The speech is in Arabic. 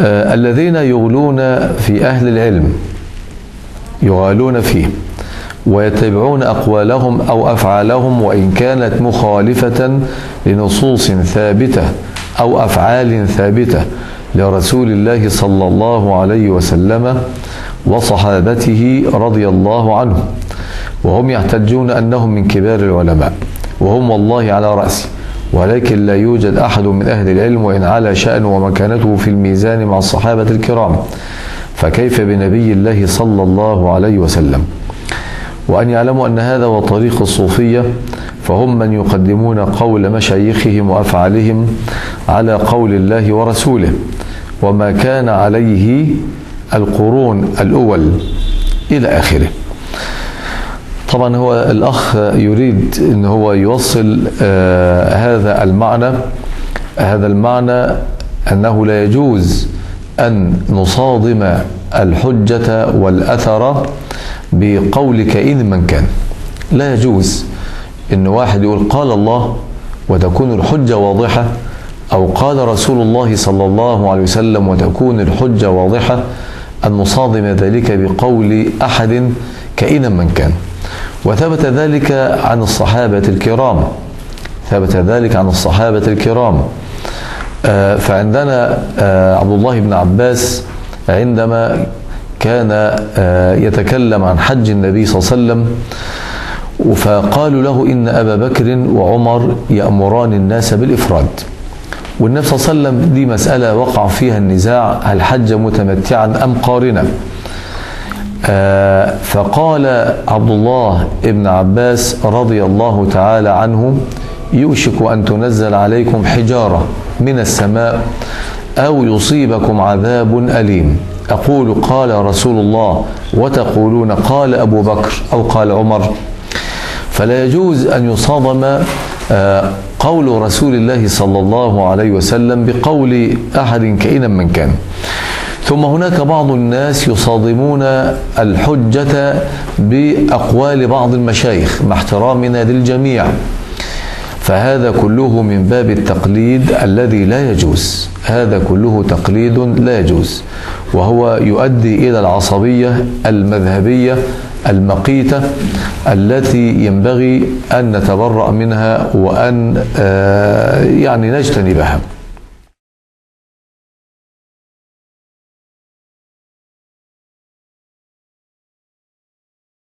آه الذين يغلون في أهل العلم يغالون فيه ويتبعون أقوالهم أو أفعالهم وإن كانت مخالفة لنصوص ثابتة أو أفعال ثابتة لرسول الله صلى الله عليه وسلم وصحابته رضي الله عنهم وهم يحتجون أنهم من كبار العلماء وهم والله على رأسي. ولكن لا يوجد أحد من أهل العلم وإن على شأن ومكانته في الميزان مع الصحابة الكرام. فكيف بنبي الله صلى الله عليه وسلم؟ وأن يعلموا أن هذا هو طريق الصوفية فهم من يقدمون قول مشايخهم وأفعالهم على قول الله ورسوله وما كان عليه القرون الأول إلى آخره. طبعا هو الأخ يريد أن هو يوصل آه هذا المعنى هذا المعنى أنه لا يجوز أن نصادم الحجة والأثر بقول كائن من كان. لا يجوز إن واحد يقول قال الله وتكون الحجة واضحة أو قال رسول الله صلى الله عليه وسلم وتكون الحجة واضحة أن نصادم ذلك بقول أحد كائنا من كان. وثبت ذلك عن الصحابة الكرام. ثبت ذلك عن الصحابة الكرام. آه فعندنا آه عبد الله بن عباس عندما كان يتكلم عن حج النبي صلى الله عليه وسلم فقالوا له إن أبا بكر وعمر يأمران الناس بالإفراد. والنبي صلى الله عليه وسلم دي مسألة وقع فيها النزاع هل حج متمتعا أم قارنا؟ فقال عبد الله ابن عباس رضي الله تعالى عنه يوشك أن تنزل عليكم حجارة من السماء أو يصيبكم عذاب أليم. أقول قال رسول الله. وتقولون قال أبو بكر أو قال عمر. فلا يجوز أن يصادم قول رسول الله صلى الله عليه وسلم بقول أحد كائنا من كان. ثم هناك بعض الناس يصادمون الحجة بأقوال بعض المشايخ مع احترامنا للجميع. فهذا كله من باب التقليد الذي لا يجوز. هذا كله تقليد لا يجوز. وهو يؤدي إلى العصبية المذهبية المقيتة التي ينبغي أن نتبرأ منها وأن يعني نجتنبها.